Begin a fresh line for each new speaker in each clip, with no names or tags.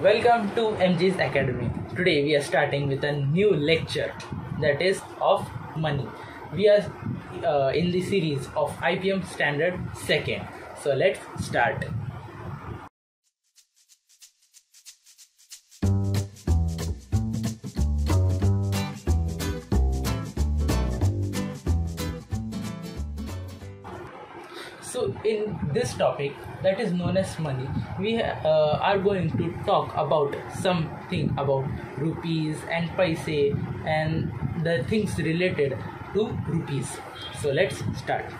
Welcome to MJ's Academy. Today we are starting with a new lecture that is of money. We are uh, in the series of IPM Standard Second. So let's start. So in this topic that is known as money, we uh, are going to talk about something about rupees and paise and the things related to rupees. So let's start.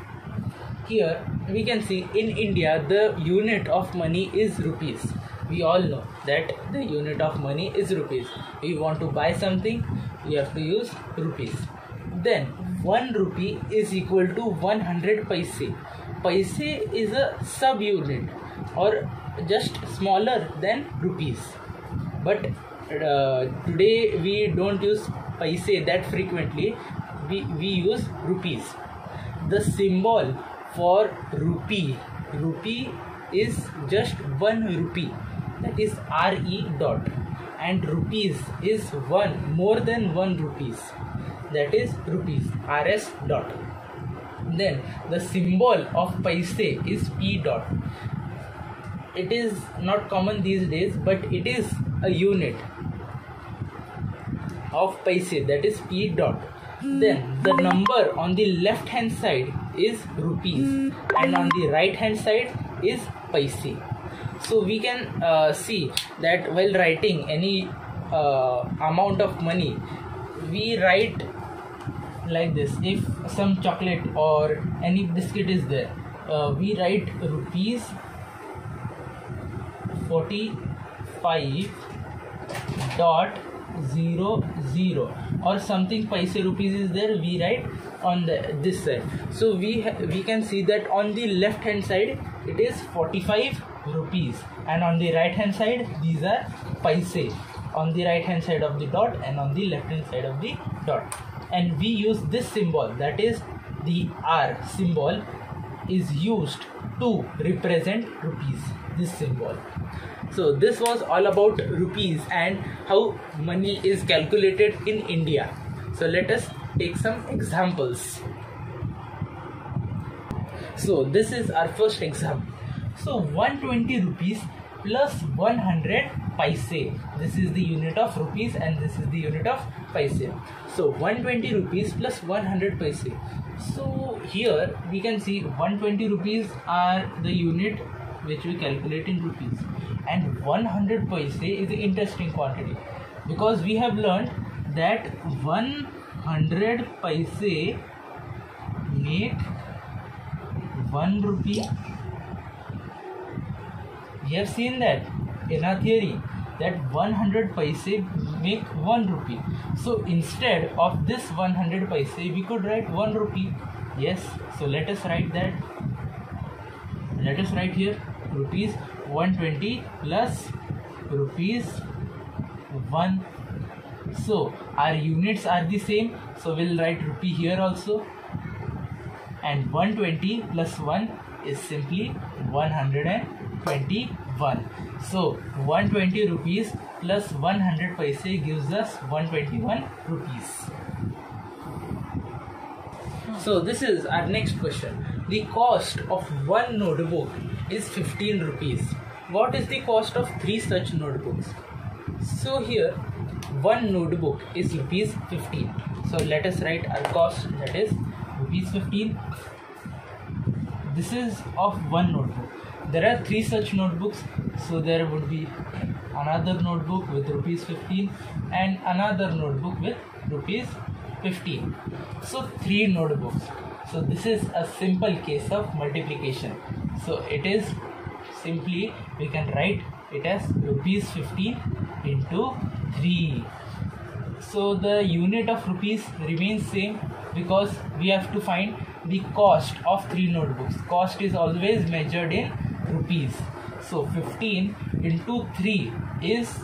Here we can see in India the unit of money is rupees. We all know that the unit of money is rupees. We want to buy something, we have to use rupees. Then 1 rupee is equal to 100 paise. Paise is a sub unit or just smaller than rupees. But uh, today we don't use paise that frequently, we, we use rupees. The symbol for rupee, rupee is just 1 rupee. That is re dot. And rupees is 1 more than 1 rupees. That is rupees rs dot then the symbol of paise is p dot. It is not common these days but it is a unit of paise that is p dot. Then the number on the left hand side is rupees and on the right hand side is paise. So we can uh, see that while writing any uh, amount of money we write like this. If some chocolate or any biscuit is there uh, we write rupees 45 dot zero zero or something paise rupees is there we write on the this side. So we we can see that on the left hand side it is 45 rupees and on the right hand side these are paise. On the right hand side of the dot and on the left hand side of the dot and we use this symbol that is the r symbol is used to represent rupees this symbol. So this was all about rupees and how money is calculated in india. So let us take some examples. So this is our first example so 120 rupees plus 100 paise. This is the unit of rupees and this is the unit of paise. So 120 rupees plus 100 paise. So here we can see 120 rupees are the unit which we calculate in rupees. And 100 paise is the interesting quantity. Because we have learned that 100 paise make 1 rupee. We have seen that in our theory that 100 paise make 1 rupee. So instead of this 100 paise we could write 1 rupee. Yes so let us write that. Let us write here rupees 120 plus rupees 1 so our units are the same. So we'll write rupee here also. And 120 plus 1 is simply 121 so 120 rupees plus 100 paise gives us 121 rupees. So this is our next question. The cost of one notebook is 15 rupees. What is the cost of three such notebooks? So here one notebook is rupees 15 so let us write our cost that is rupees 15 this is of one notebook there are three such notebooks. So there would be another notebook with rupees 15 and another notebook with rupees 15 so three notebooks. So this is a simple case of multiplication. So it is simply we can write it as rupees 15 into 3 so the unit of rupees remains same because we have to find the cost of three notebooks. Cost is always measured in rupees. So 15 into 3 is,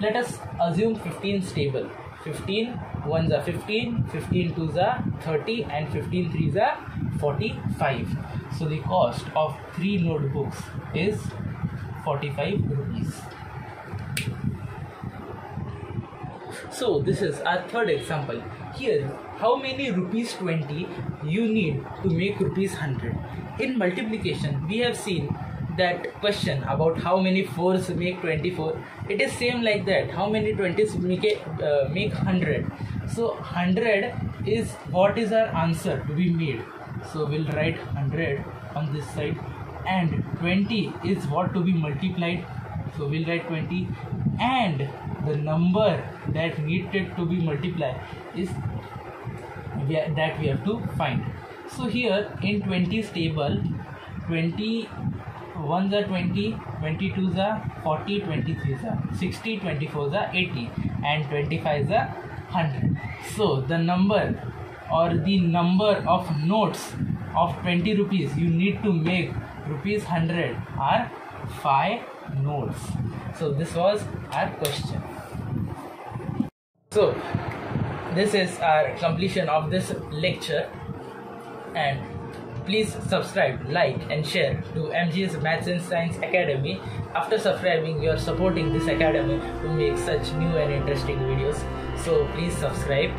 let us assume 15 stable. 15 ones are 15, 15 twos are 30 and 15 threes are 45. So the cost of 3 notebooks is 45 rupees. So this is our third example. Here, how many rupees 20 you need to make rupees 100? In multiplication, we have seen that question about how many 4s make 24 it is same like that. How many 20s make uh, make 100 so 100 is what is our answer to be made. So we'll write 100 on this side and 20 is what to be multiplied. So we'll write 20 and the number that needed to be multiplied is that we have to find so here in 20's table 20 1s are 20 22s are 40 23s are 60 24s are 80 and 25s are 100 so the number or the number of notes of 20 rupees you need to make rupees 100 are 5 notes. So this was our question. So this is our completion of this lecture and Please subscribe, like, and share to MJ's Maths and Science Academy. After subscribing, you are supporting this academy to make such new and interesting videos. So please subscribe